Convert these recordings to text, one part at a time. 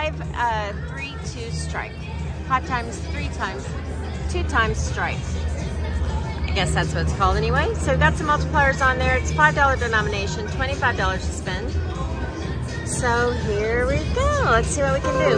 five, uh, three, two strike. Five times, three times, two times strike. I guess that's what it's called anyway. So we've got some multipliers on there. It's $5 denomination, $25 to spend. So here we go. Let's see what we can do.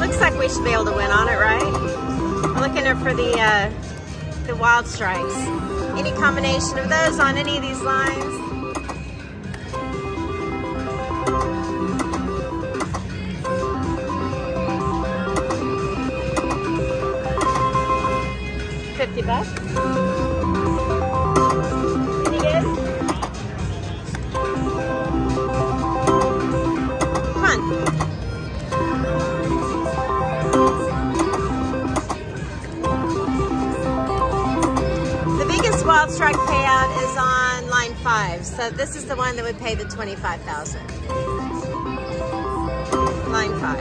Looks like we should be able to win on it, right? We're looking for the uh, the wild strikes. Any combination of those on any of these lines. The 25,000. Line five.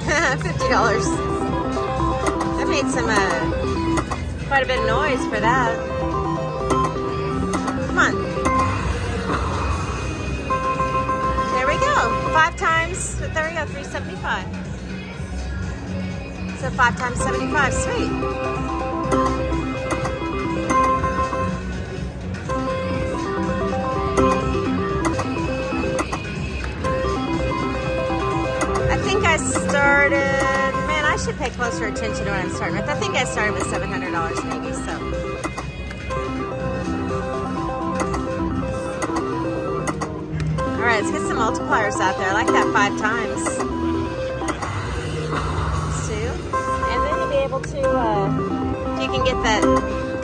Fifty dollars. That made some uh, quite a bit of noise for that. Come on. There we go. five times, there we go, 375. So five times 75, sweet. I think I started, man, I should pay closer attention to what I'm starting with. I think I started with $700 maybe, so. All right, let's get some multipliers out there. I like that five times. To, uh, you can get that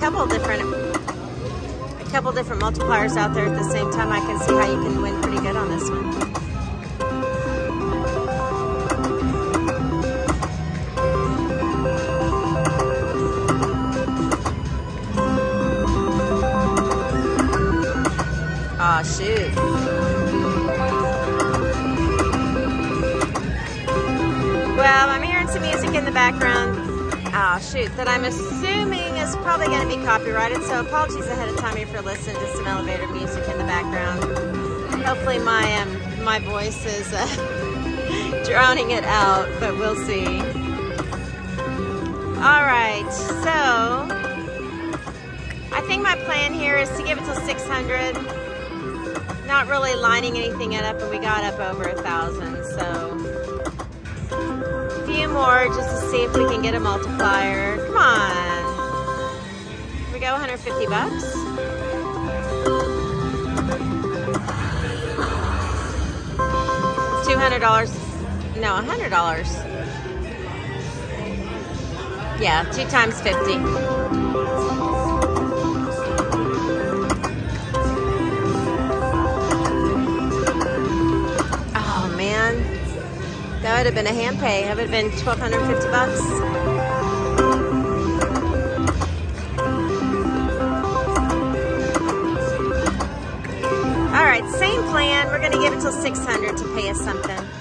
couple different, a couple different multipliers out there at the same time. I can see how you can win pretty good on this one. Oh, shoot. Well, I'm hearing some music in the background. Oh, shoot, that I'm assuming is probably going to be copyrighted, so apologies ahead of time if you're listening to some elevator music in the background. Hopefully my, um, my voice is uh, drowning it out, but we'll see. All right, so I think my plan here is to give it till 600. Not really lining anything up, and we got up over a thousand, so few more just to see if we can get a multiplier. Come on. Here we go, 150 bucks. $200. No, $100. Yeah, two times 50. That would have been a hand pay. That would have been 1250 bucks. All right, same plan. We're gonna give it till 600 to pay us something.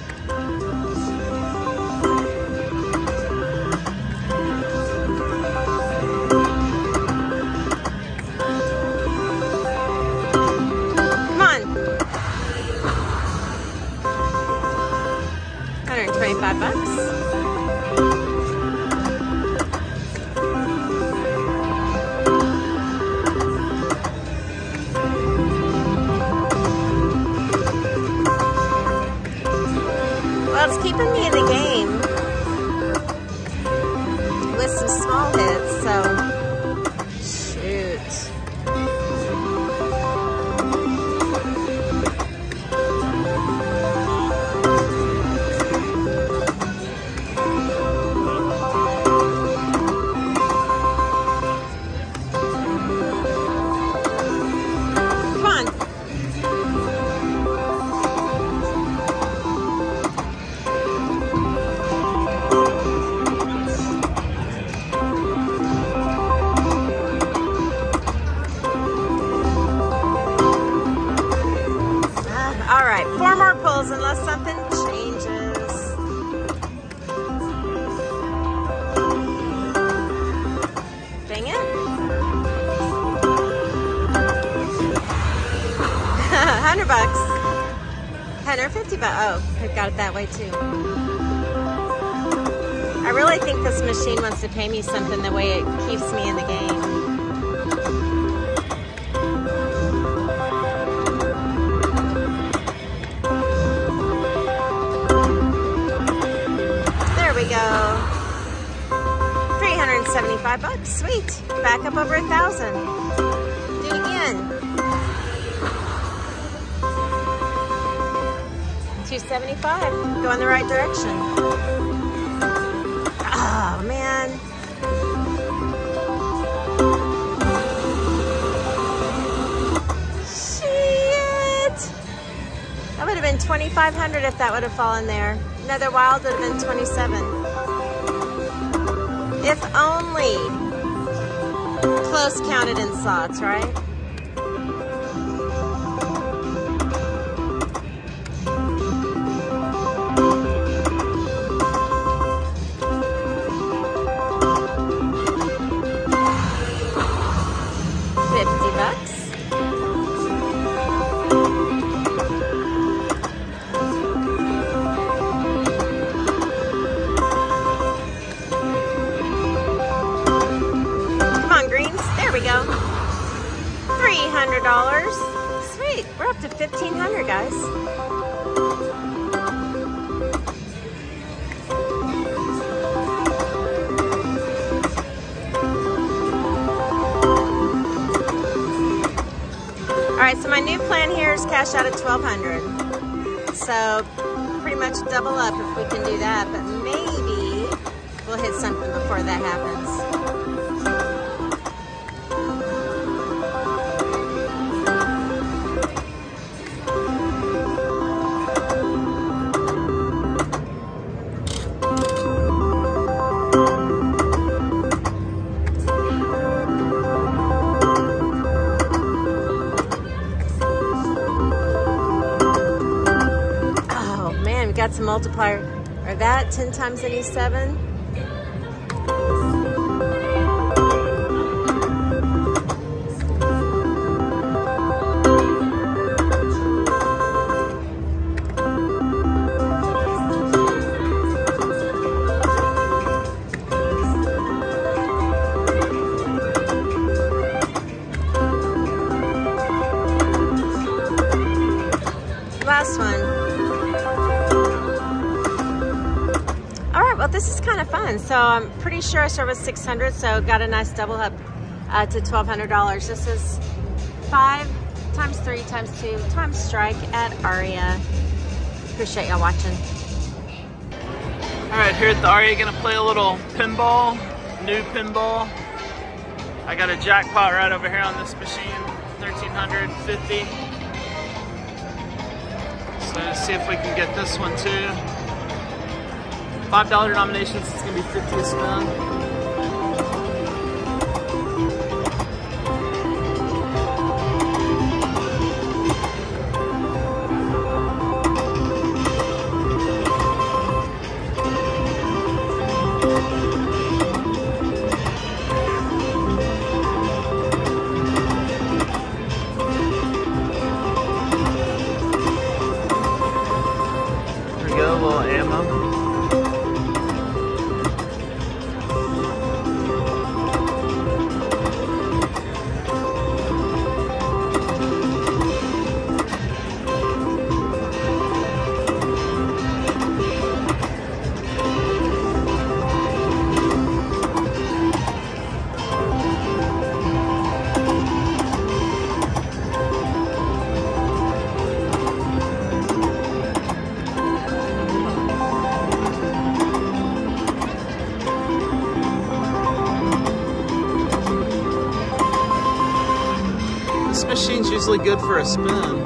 right, four more pulls unless something changes. Dang it. Hundred bucks. Ten or fifty bucks. Oh, I've got it that way too. I really think this machine wants to pay me something the way it keeps me in the game. Go. 375 bucks. Sweet. Back up over a thousand. Do it again. 275. Go in the right direction. Oh, man. Shit. That would have been 2,500 if that would have fallen there. Another wild would have been 27. If only. Close counted in slots, right? Right, so my new plan here is cash out at 1200 So pretty much double up if we can do that, but maybe we'll hit something before that happens. that's a multiplier. Or that, 10 times 87. Is kind of fun. So I'm pretty sure I started with 600, so got a nice double up uh, to $1,200. This is five times three times two times strike at Aria. Appreciate y'all watching. All right, here at the Aria, gonna play a little pinball, new pinball. I got a jackpot right over here on this machine, 1350. So let's see if we can get this one too. $5 denominations, it's gonna be 50 a spin. Usually good for a spin.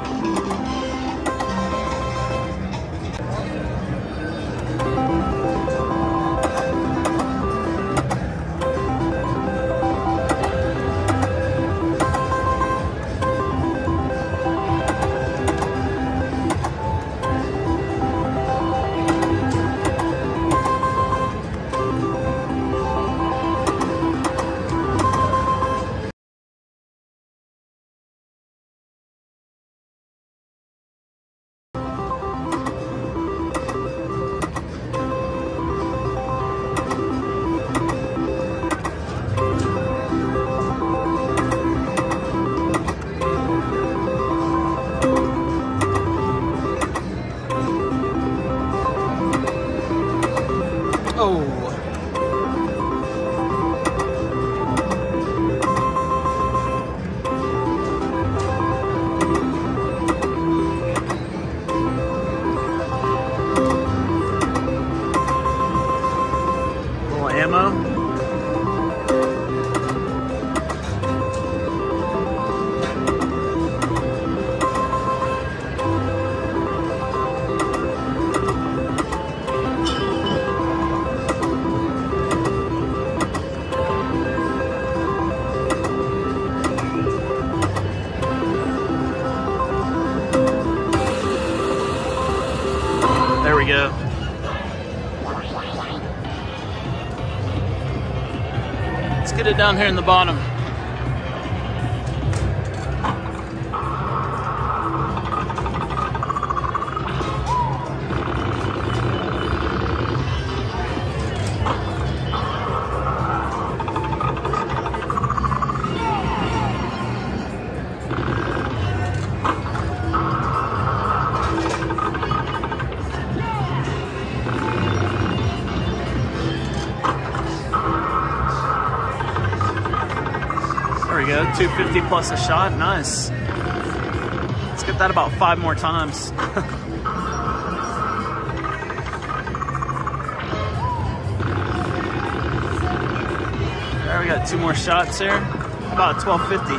Go. Let's get it down here in the bottom. Go, 250 plus a shot, nice. Let's get that about five more times. there we got two more shots here, about 1250.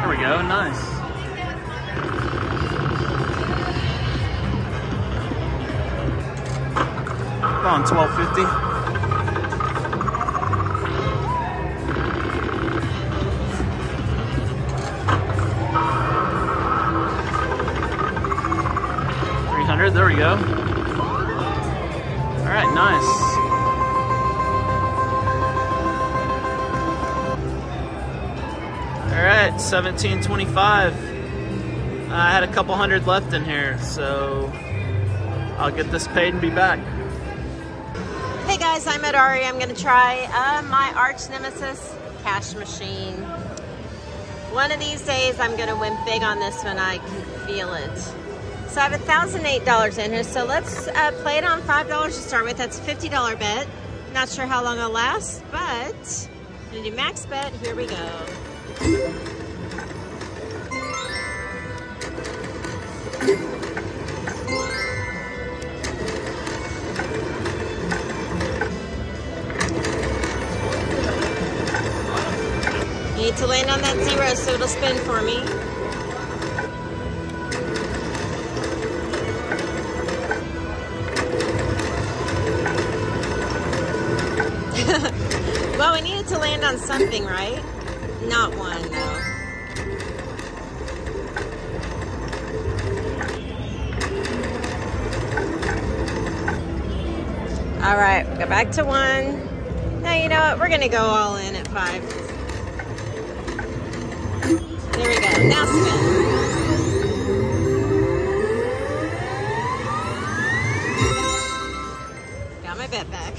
There we go, nice. About 1250. There we go. All right, nice. All right, seventeen twenty-five. I had a couple hundred left in here, so I'll get this paid and be back. Hey guys, I'm at Aria. I'm gonna try uh, my arch nemesis cash machine. One of these days I'm gonna win big on this one. I can feel it. So I have $1,008 in here. So let's uh, play it on $5 to start with. That's a $50 bet. Not sure how long it'll last, but I'm gonna do max bet. Here we go. Need to land on that zero so it'll spin for me. On something, right? Not one, though. All right, go back to one. Now, you know what? We're going to go all in at five. There we go. Now spin. Got my bet back.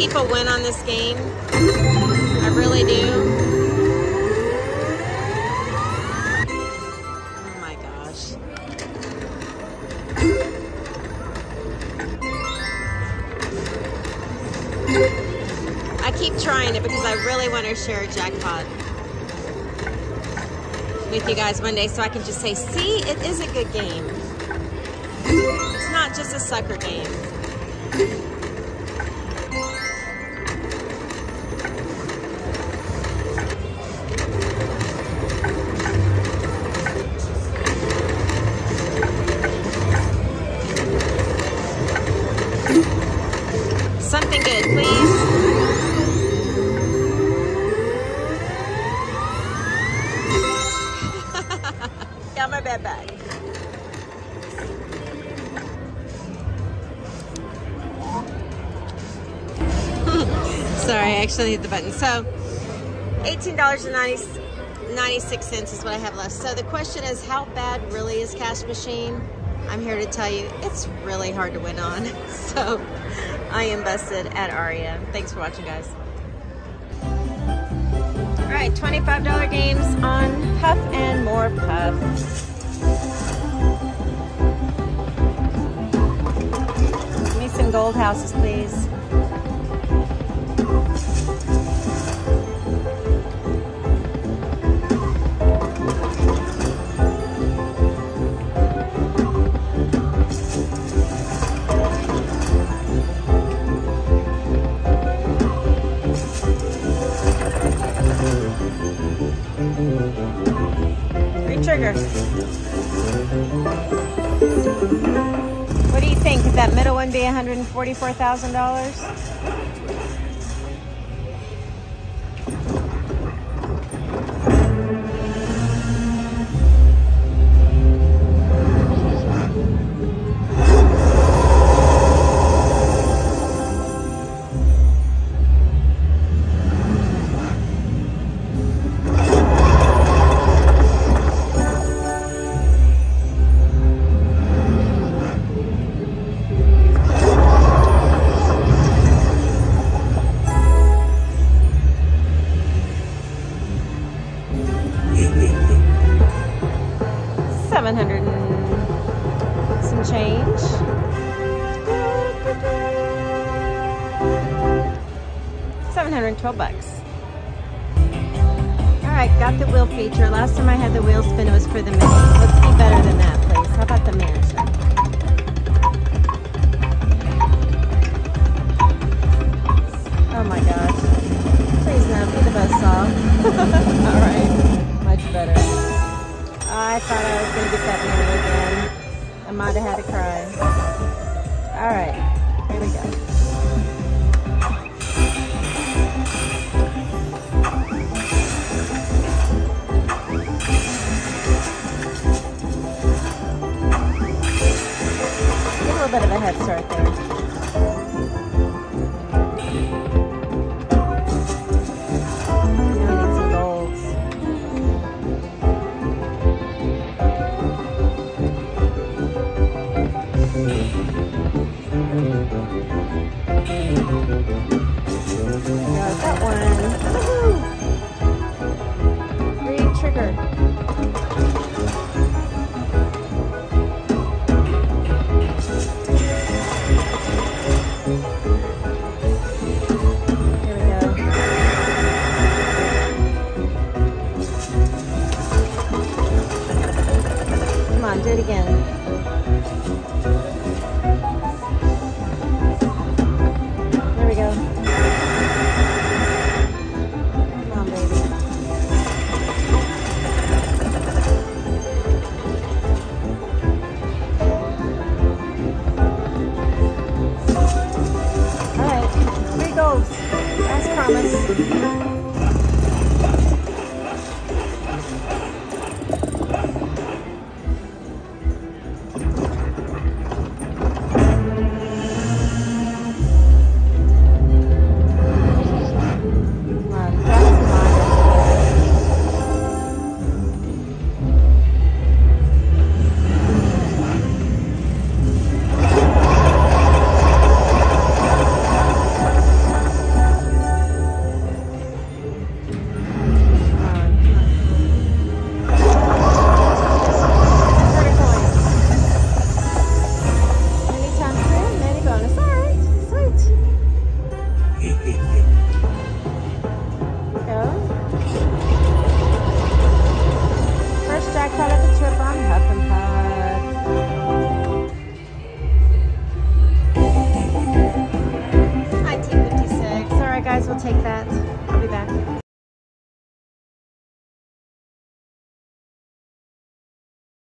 People win on this game. I really do. Oh my gosh. I keep trying it because I really want to share a jackpot with you guys one day so I can just say, see, it is a good game. It's not just a sucker game. Actually hit the button. So, $18.96 is what I have left. So the question is, how bad really is Cash Machine? I'm here to tell you, it's really hard to win on. So, I am busted at Aria. Thanks for watching, guys. All right, $25 games on Huff 'n More Puff. Me some gold houses, please. Retrigger. What do you think? Could that middle one be $144,000? 12 bucks. All right, got the wheel feature. Last time I had the wheel spin, it was for the Mini. Let's be better than that, please. How about the Mansion? Oh my gosh. Please no, be the best song. All right, much better. I thought I was gonna get that Mini again. I might have had a cry. All right, here we go. Little bit of a head start there. Now we